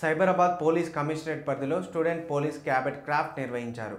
Cyberabad police commissionerate పరిధిలో student police cadet craft నిర్వహించారు.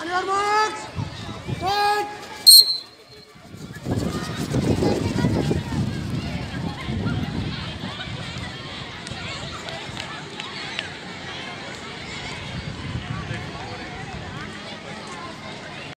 Anwar Max! Take!